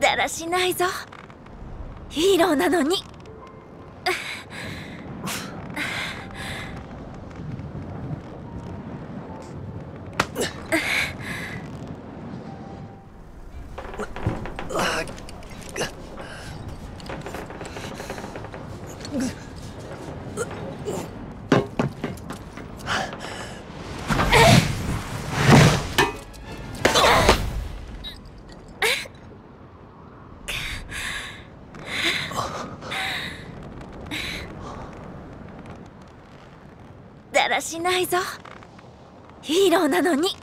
だらしないぞ。ヒーローなのに。だらしないぞ。ヒーローなのに。